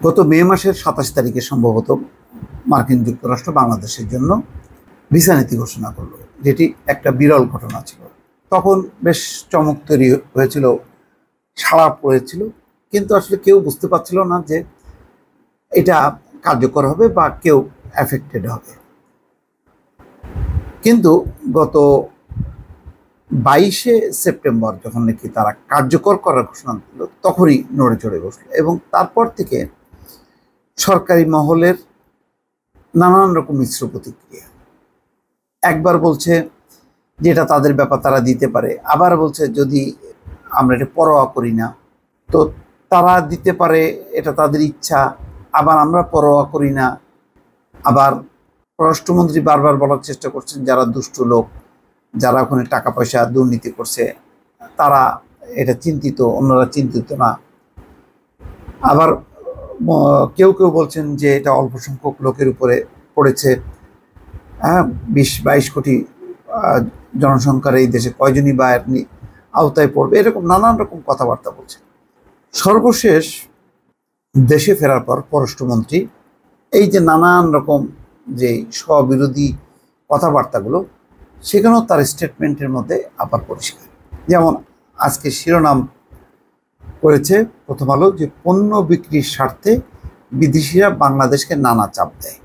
গত মে মাসের সাতাশ তারিখে সম্ভবত মার্কিন যুক্তরাষ্ট্র বাংলাদেশের জন্য ভিসা নীতি ঘোষণা করল, যেটি একটা বিরল ঘটনা ছিল। তখন বেশ চমক তৈরি হয়েছিল, সাড়া পড়েছিল, কিন্তু আসলে কেউ বুঝতে পারছিল না যে এটা কার্যকর হবে বা কেউ অ্যাফেক্টেড হবে। কিন্তু গত বাইশে সেপ্টেম্বর যখন নাকি তারা কার্যকর করার ঘোষণা দিল, তখনই নড়ে চড়ে বসল এবং তারপর থেকে সরকারি মহলের নানান রকম মিশ্র প্রতিক্রিয়া। একবার বলছে যেটা তাদের ব্যাপার, তারা দিতে পারে। আবার বলছে যদি আমরা এটা পরোয়া করি না, তো তারা দিতে পারে, এটা তাদের ইচ্ছা। আবার আমরা পরোয়া করি না। আবার পররাষ্ট্রমন্ত্রী বারবার বলার চেষ্টা করছেন, যারা দুষ্ট লোক, যারা ওখানে টাকা পয়সা দুর্নীতি করছে, তারা এটা চিন্তিত, অন্যরা চিন্তিত না। আবার কেউ কেউ বলছেন যে এটা অল্প সংখ্যক লোকের উপরে পড়েছে। হ্যাঁ বিশ, বাইশ কোটি জনসংখ্যার এই দেশে কয়জনই বা আপনি আওতায় পড়বে? এরকম নানান রকম কথাবার্তা বলছে সর্বশেষ দেশে ফেরার পর পররাষ্ট্রমন্ত্রী এই যে নানান রকম যে স্ববিরোধী কথাবার্তাগুলো, সেখানেও তার স্টেটমেন্টের মধ্যে আবার পরিষ্কার। যেমন আজকে শিরোনাম করেছে প্রথম আলো যে পণ্য বিক্রির স্বার্থে বিদেশিরা বাংলাদেশকে নানা চাপ দেয়।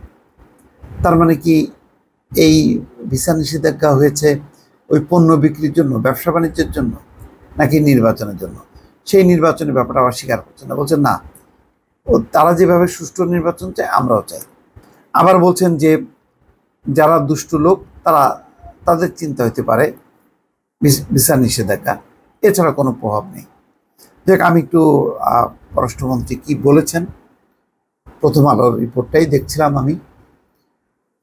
তার মানে কি এই ভিসা নিষেধাজ্ঞা হয়েছে ওই পণ্য বিক্রির জন্য, ব্যবসা বাণিজ্যের জন্য নাকি নির্বাচনের জন্য? সেই নির্বাচনের ব্যাপারটা আবার স্বীকার করছেন না। বলছেন না, ও তারা যেভাবে সুষ্ঠু নির্বাচন চায়, আমরাও চাই। আবার বলছেন যে, যারা দুষ্টু লোক, তারা, তাদের চিন্তা হতে পারে ভিসা নিষেধাজ্ঞা। এছাড়া কোনো প্রভাব নেই। দেখ আমি একটু পররাষ্ট্রমন্ত্রী কি বলেছেন? প্রথম আলোর রিপোর্টটাই দেখছিলাম আমি।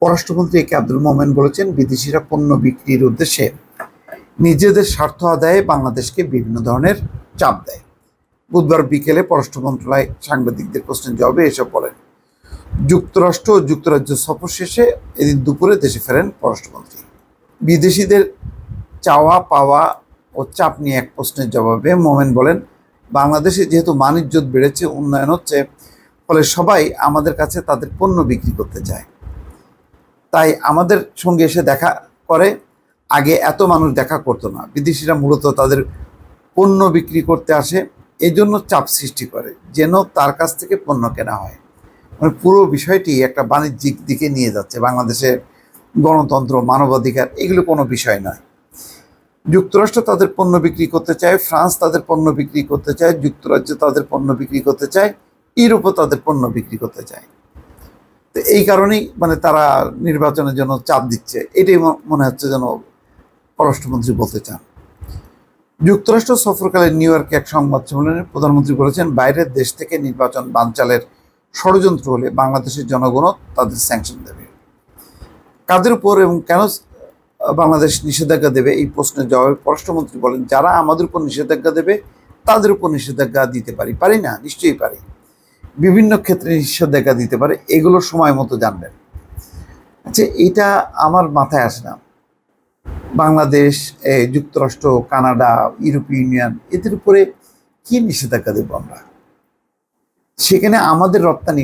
পররাষ্ট্রমন্ত্রী এ কে আব্দুল মোমেন বলেছেন, বিদেশিরা পণ্য বিক্রির উদ্দেশ্যে নিজেদের স্বার্থ আদায়ে বাংলাদেশকে বিভিন্ন ধরনের চাপ দেয়। বুধবার বিকেলে পররাষ্ট্র মন্ত্রণালয় সাংবাদিকদের প্রশ্নের জবাবে এসব বলেন। যুক্তরাষ্ট্র ও যুক্তরাজ্য সফর শেষে এদিন দুপুরে দেশে ফেরেন পররাষ্ট্রমন্ত্রী। বিদেশিদের চাওয়া পাওয়া ও চাপ নিয়ে এক প্রশ্নের জবাবে মোমেন বলেন বাংলাদেশে যেহেতু বাণিজ্য বেড়েছে, উন্নয়ন হচ্ছে, ফলে সবাই আমাদের কাছে তাদের পণ্য বিক্রি করতে চায়। তাই আমাদের সঙ্গে এসে দেখা করে, আগে এত মানুষ দেখা করতো না। বিদেশিরা মূলত তাদের পণ্য বিক্রি করতে আসে, এজন্য চাপ সৃষ্টি করে, যেন তার কাছ থেকে পণ্য কেনা হয়। মানে পুরো বিষয়টি একটা বাণিজ্যিক দিকে নিয়ে যাচ্ছে। বাংলাদেশের গণতন্ত্র, মানবাধিকার, এগুলো কোনো বিষয় নয়। যুক্তরাষ্ট্র তাদের পণ্য বিক্রি করতে চায়, ফ্রান্স তাদের পণ্য বিক্রি করতে চায়, যুক্তরাজ্য তাদের পণ্য বিক্রি করতে চায়, ইউরোপও তাদের পণ্য বিক্রি করতে চায়। তো এই কারণেই মানে তারা নির্বাচনের জন্য চাপ দিচ্ছে। এটাই মনে হচ্ছে যেন পররাষ্ট্রমন্ত্রী বলতে চান। যুক্তরাষ্ট্র সফরকালে নিউ ইয়র্কে এক সংবাদ সম্মেলনে প্রধানমন্ত্রী বলেছেন, বাইরের দেশ থেকে নির্বাচন বানচালের ষড়যন্ত্র হলে বাংলাদেশের জনগণও তাদের স্যাংশন দেবে। কাদের উপর এবং কেন বাংলাদেশ নিষেধাজ্ঞা দেবে, এই প্রশ্নের জবাবে পররাষ্ট্রমন্ত্রী বলেন, যারা আমাদের উপর নিষেধাজ্ঞা দেবে, তাদের উপর নিষেধাজ্ঞা দিতে পারি। পারি না? নিশ্চয়ই পারি। বিভিন্ন ক্ষেত্রে নিষেধাজ্ঞা দিতে পারে, এগুলো সময় মতো জানবেন। আচ্ছা এটা আমার মাথায় আসে না। বাংলাদেশ যুক্তরাষ্ট্র, কানাডা, ইউরোপীয় ইউনিয়ন, এদের উপরে কি নিষেধাজ্ঞা দেব আমরা? সেখানে আমাদের রপ্তানি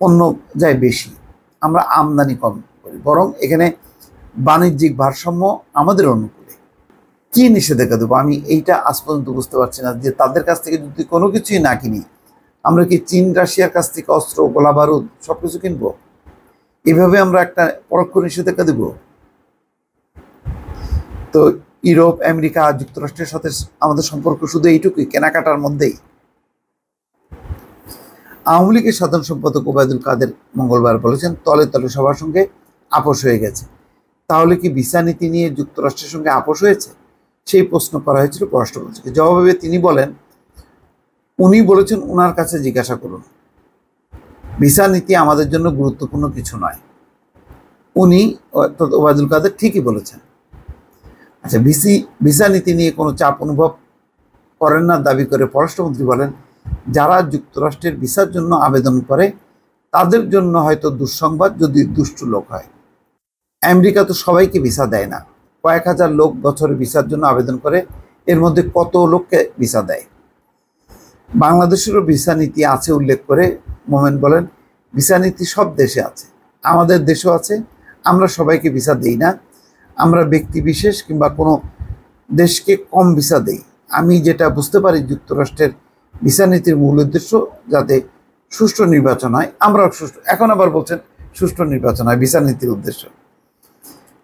পণ্য যায় বেশি, আমরা আমদানি কম করি। বরং এখানে বাণিজ্যিক ভারসাম্য আমাদের অনুকূলে। কি নিষেধাজ্ঞা দেবো? আমি এইটা আজ পর্যন্ত বুঝতে পারছি না যে তাদের কাছ থেকে যদি কোনো কিছুই না কিনি, আমরা কি চীন, রাশিয়ার কাছ থেকে অস্ত্র, গোলা বারুদ সব কিছু কিনবো? এভাবে আমরা একটা পরোক্ষ নিষেধাজ্ঞা দেব? তো ইউরোপ, আমেরিকা, যুক্তরাষ্ট্রের সাথে আমাদের সম্পর্ক শুধু এইটুকুই, কেনাকাটার মধ্যেই। আওয়ামী লীগের সাধারণ সম্পাদক ওবায়দুল কাদের মঙ্গলবার বলেছেন, তলে তলে সবার সঙ্গে আপোষ হয়ে গেছে। তাহলে কি ভিসা নীতি নিয়ে যুক্তরাষ্ট্রের সঙ্গে আপোষ হয়েছে? সেই প্রশ্ন করা হয়েছিল পররাষ্ট্রমন্ত্রীকে। জবাবে তিনি বলেন, উনি বলেছেন ওনার কাছে জিজ্ঞাসা করুন। ভিসা নীতি আমাদের জন্য গুরুত্বপূর্ণ কিছু নয়। উনি অর্থাৎ ওবায়দুল কাদের ঠিকই বলেছেন। আচ্ছা ভিসি, ভিসা নীতি নিয়ে কোনো চাপ অনুভব করেন না দাবি করে পররাষ্ট্রমন্ত্রী বলেন, যারা যুক্তরাষ্ট্রের ভিসার জন্য আবেদন করে, তাদের জন্য হয়তো দুঃসংবাদ যদি দুষ্টু লোক হয়। আমেরিকা তো সবাইকে ভিসা দেয় না। কয়েক হাজার লোক বছরে ভিসার জন্য আবেদন করে, এর মধ্যে কত লোককে ভিসা দেয়? বাংলাদেশেরও ভিসা নীতি আছে উল্লেখ করে মোমেন বলেন, ভিসা নীতি সব দেশে আছে, আমাদের দেশেও আছে, আমরা সবাইকে ভিসা দেই না। আমরা ব্যক্তি বিশেষ কিংবা কোনো দেশকে কম ভিসা দেই। আমি যেটা বুঝতে পারি যুক্তরাষ্ট্রের ভিসা নীতির মূল উদ্দেশ্য যাতে সুষ্ঠু নির্বাচন হয়, আমরাও সুষ্ঠু। এখন আবার বলছেন, সুষ্ঠু নির্বাচন হয়, ভিসা নীতির উদ্দেশ্য।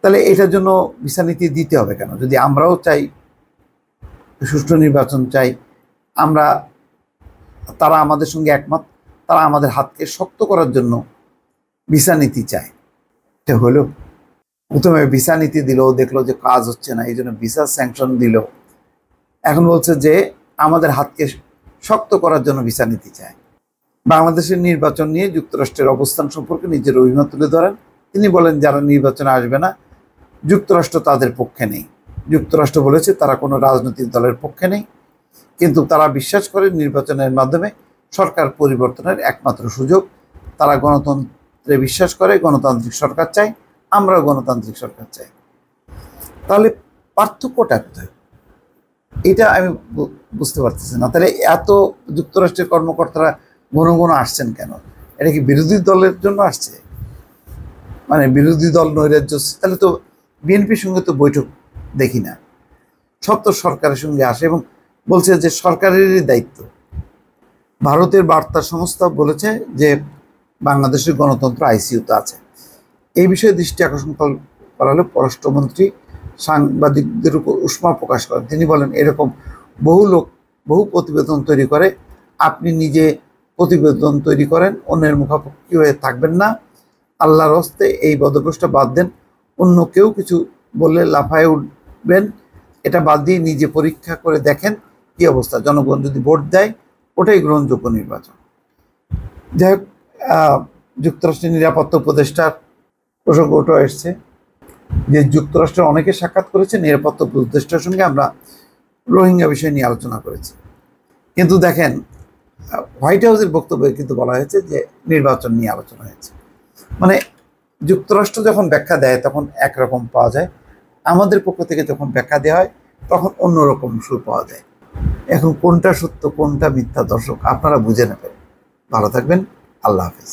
তাহলে এটার জন্য ভিসা নীতি দিতে হবে কেন? যদি আমরাও চাই, সুষ্ঠু নির্বাচন চাই, আমরা, তারা আমাদের সঙ্গে একমত, তারা আমাদের হাতকে শক্ত করার জন্য ভিসা নীতি চায়। এটা হলো, প্রথমে ভিসা নীতি দিল, দেখল যে কাজ হচ্ছে না এই জন্য ভিসা স্যাংশন দিল। এখন বলছে যে আমাদের হাতকে শক্ত করার জন্য ভিসা নীতি চায়। বাংলাদেশের নির্বাচন নিয়ে যুক্তরাষ্ট্রের অবস্থান সম্পর্কে নিজের অভিমত তুলে ধরেন। তিনি বলেন, যারা নির্বাচনে আসবে না যুক্তরাষ্ট্র তাদের পক্ষে নেই। যুক্তরাষ্ট্র বলেছে তারা কোনো রাজনৈতিক দলের পক্ষে নেই, কিন্তু তারা বিশ্বাস করে নির্বাচনের মাধ্যমে সরকার পরিবর্তনের একমাত্র সুযোগ। তারা গণতন্ত্রে বিশ্বাস করে, গণতান্ত্রিক সরকার চায়, আমরাও গণতান্ত্রিক সরকার চাই। তাহলে পার্থক্যটা কোথায়? এটা আমি বুঝতে পারতেছি না। তাহলে এত যুক্তরাষ্ট্রের কর্মকর্তারা ঘন ঘন আসছেন কেন? এটা কি বিরোধী দলের জন্য আসছে? মানে বিরোধী দল নৈরাজ্য, তাহলে তো বিএনপির সঙ্গে তো বৈঠক দেখি না। সব তো সরকারের সঙ্গে আসে এবং বলছে যে সরকারেরই দায়িত্ব। ভারতের বার্তা সংস্থা বলেছে যে বাংলাদেশের গণতন্ত্র আইসিইউতে আছে। এই বিষয়ে দৃষ্টি আকর্ষণ কর- করালে পররাষ্ট্রমন্ত্রী সাংবাদিকদের উপর উষ্মা প্রকাশ করেন। তিনি বলেন, এরকম বহু লোক বহু প্রতিবেদন তৈরি করে। আপনি নিজে প্রতিবেদন তৈরি করেন, অন্যের মুখাপক্ষি হয়ে থাকবেন না। আল্লাহর হস্তে এই বদভ্রষ্টা বাদ দেন। অন্য কেউ কিছু বললে লাফায় উঠবেন, এটা বাদ দিয়ে নিজে পরীক্ষা করে দেখেন কি অবস্থা। জনগণ যদি ভোট দেয়, ওটাই গ্রহণযোগ্য নির্বাচন। যাই হোক যুক্তরাষ্ট্রের নিরাপত্তা উপদেষ্টার প্রসঙ্গ ওটা এসছে যে যুক্তরাষ্ট্রের অনেকে সাক্ষাৎ করেছে, নিরাপত্তা উপদেষ্টার সঙ্গে আমরা রোহিঙ্গা বিষয় নিয়ে আলোচনা করেছি। কিন্তু দেখেন, হোয়াইট হাউসের বক্তব্যে কিন্তু বলা হয়েছে যে নির্বাচন নিয়ে আলোচনা হয়েছে। মানে যুক্তরাষ্ট্র যখন ব্যাখ্যা দেয়, তখন একরকম পাওয়া যায়। আমাদের পক্ষ থেকে যখন ব্যাখ্যা দেওয়া হয়, তখন অন্যরকম সুর পাওয়া যায়। এখন কোনটা সত্য, কোনটা মিথ্যা দর্শক, আপনারা বুঝে নেবেন। ভালো থাকবেন। আল্লাহ হাফিজ।